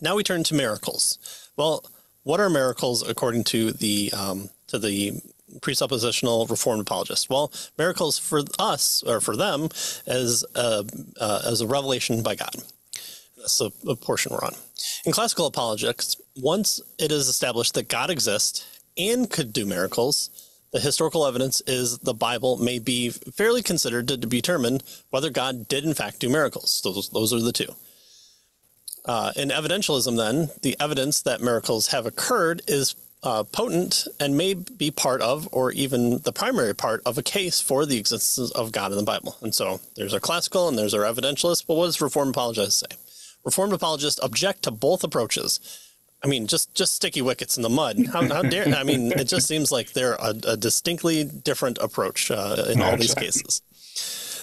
now we turn to miracles. Well, what are miracles according to the um, to the presuppositional reformed apologists? Well, miracles for us or for them as a, uh, as a revelation by God. That's the, the portion we're on. In classical apologetics, once it is established that God exists and could do miracles, the historical evidence is the Bible may be fairly considered to determine whether God did in fact do miracles. Those, those are the two. Uh, in evidentialism, then, the evidence that miracles have occurred is uh, potent and may be part of, or even the primary part of a case for the existence of God in the Bible. And so there's our classical and there's our evidentialist. But what does Reformed apologists say? Reformed apologists object to both approaches. I mean, just just sticky wickets in the mud. How, how dare? I mean, it just seems like they're a, a distinctly different approach uh, in all these cases.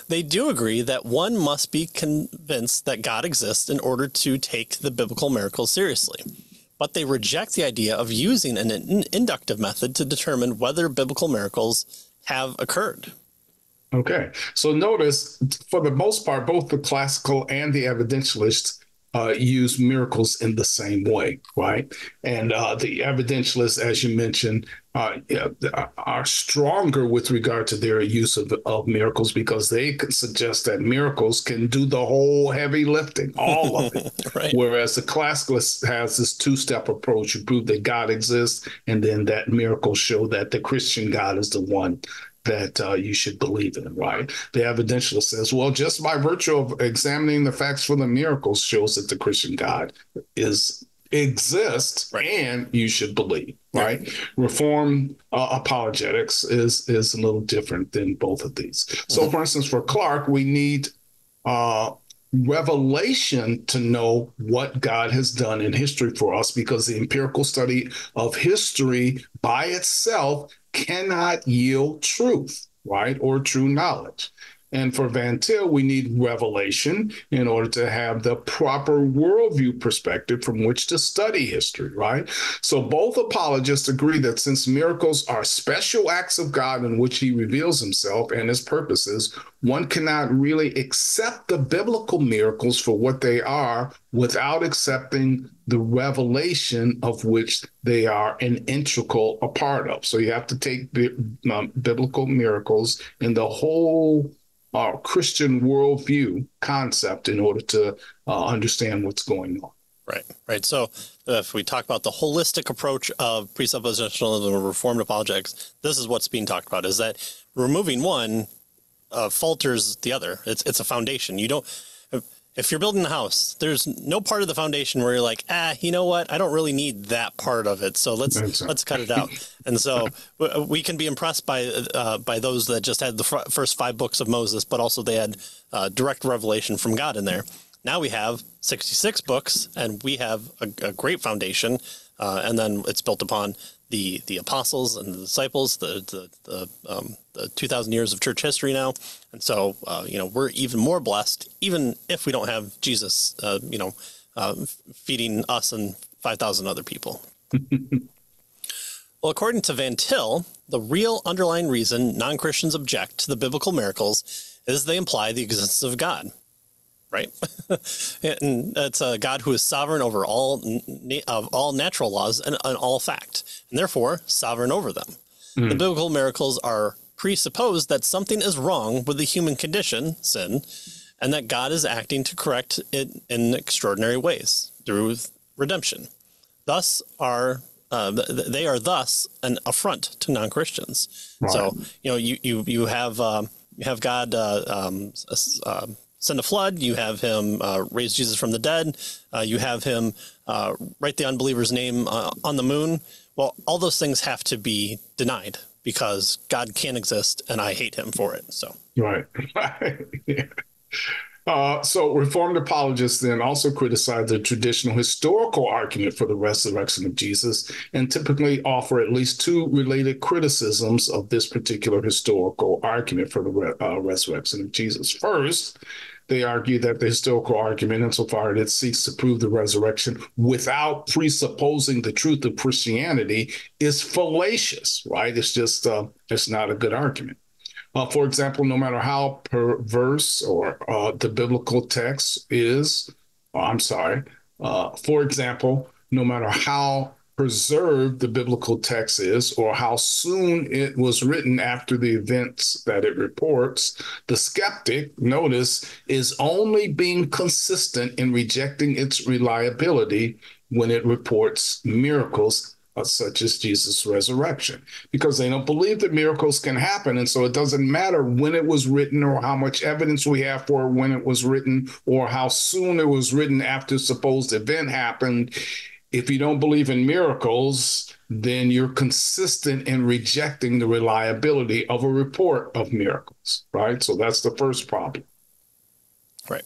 They do agree that one must be convinced that God exists in order to take the biblical miracles seriously. But they reject the idea of using an inductive method to determine whether biblical miracles have occurred. Okay. So notice, for the most part, both the classical and the evidentialists uh, use miracles in the same way, right? And uh, the evidentialists, as you mentioned, uh, are stronger with regard to their use of, of miracles because they can suggest that miracles can do the whole heavy lifting, all of it. right. Whereas the classicalist has this two step approach. You prove that God exists, and then that miracles show that the Christian God is the one that uh, you should believe in, right? The evidentialist says, well, just by virtue of examining the facts for the miracles shows that the Christian God is exists right. and you should believe right, right. reform uh, apologetics is is a little different than both of these mm-hmm. so for instance for clark we need uh, revelation to know what God has done in history for us because the empirical study of history by itself cannot yield truth, right? Or true knowledge. And for Van Til, we need revelation in order to have the proper worldview perspective from which to study history, right? So both apologists agree that since miracles are special acts of God in which he reveals himself and his purposes, one cannot really accept the biblical miracles for what they are without accepting the revelation of which they are an integral a part of. So you have to take um, biblical miracles and the whole our Christian worldview concept in order to uh, understand what's going on. Right, right. So uh, if we talk about the holistic approach of presuppositionalism or reformed apologetics, this is what's being talked about: is that removing one uh, falters the other. It's it's a foundation. You don't if you're building a house, there's no part of the foundation where you're like, ah, you know what? I don't really need that part of it. So let's let's cut it out. and so we can be impressed by uh, by those that just had the first five books of Moses, but also they had uh, direct revelation from God in there. Now we have 66 books, and we have a, a great foundation, uh, and then it's built upon the the apostles and the disciples, the the the, um, the two thousand years of church history now, and so uh, you know we're even more blessed, even if we don't have Jesus, uh, you know, uh, feeding us and five thousand other people. well, according to Van Til, the real underlying reason non Christians object to the biblical miracles is they imply the existence of God right? and it's a God who is sovereign over all of all natural laws and, and, all fact, and therefore sovereign over them. Mm. The biblical miracles are presuppose that something is wrong with the human condition, sin, and that God is acting to correct it in extraordinary ways through redemption. Thus are uh, they are thus an affront to non Christians. Right. So you know you you you have um, you have God uh, um, uh, send a flood. You have him uh, raise Jesus from the dead. Uh, you have him uh, write the unbeliever's name uh, on the moon. Well, all those things have to be denied because God can't exist, and I hate him for it. So right, yeah. Uh, so, Reformed apologists then also criticize the traditional historical argument for the resurrection of Jesus and typically offer at least two related criticisms of this particular historical argument for the re- uh, resurrection of Jesus. First, they argue that the historical argument, insofar as it seeks to prove the resurrection without presupposing the truth of Christianity, is fallacious, right? It's just, uh, it's not a good argument. Uh, for example, no matter how perverse or uh, the biblical text is, oh, I'm sorry, Uh, for example, no matter how preserved the biblical text is or how soon it was written after the events that it reports, the skeptic, notice, is only being consistent in rejecting its reliability when it reports miracles Uh, such as Jesus' resurrection, because they don't believe that miracles can happen. And so it doesn't matter when it was written or how much evidence we have for when it was written or how soon it was written after supposed event happened if you don't believe in miracles, then you're consistent in rejecting the reliability of a report of miracles, right? So that's the first problem. Right.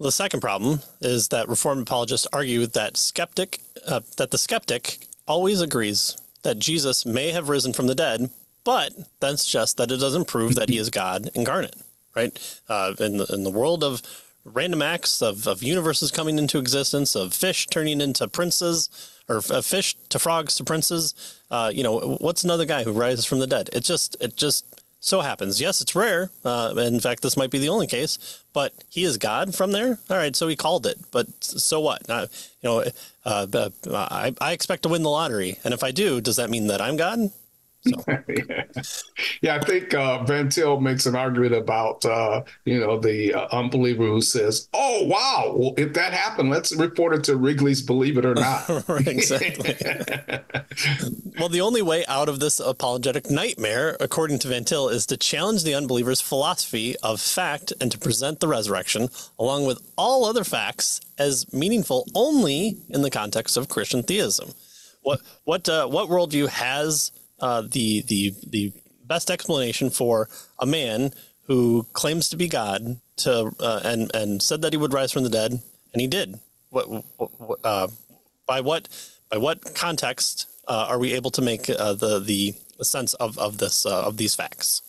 The second problem is that Reformed apologists argue that skeptic uh, that the skeptic always agrees that Jesus may have risen from the dead, but that's just that it doesn't prove that he is God incarnate, right? Uh, in the in the world of random acts of, of universes coming into existence, of fish turning into princes, or of fish to frogs to princes. Uh, you know, what's another guy who rises from the dead? It just it just so happens. Yes, it's rare. Uh, in fact, this might be the only case. But he is God from there. All right, so he called it. But so what? you know, uh, I, I expect to win the lottery, and if I do, does that mean that I'm God? So. yeah. yeah, I think uh, Van Til makes an argument about uh, you know the uh, unbeliever who says, "Oh wow, well if that happened, let's report it to Ripley's Believe It or Not." exactly. well, the only way out of this apologetic nightmare, according to Van Til, is to challenge the unbeliever's philosophy of fact and to present the resurrection, along with all other facts, as meaningful only in the context of Christian theism. What what uh, what worldview has uh, the the the best explanation for a man who claims to be God to uh, and and said that he would rise from the dead, and he did. What, what uh, by what by what context uh, are we able to make uh, the the sense of of this of these facts?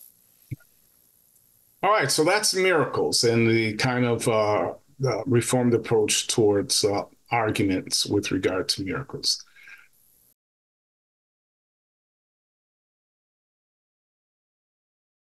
All right, so that's miracles and the kind of reformed approach towards arguments with regard to miracles.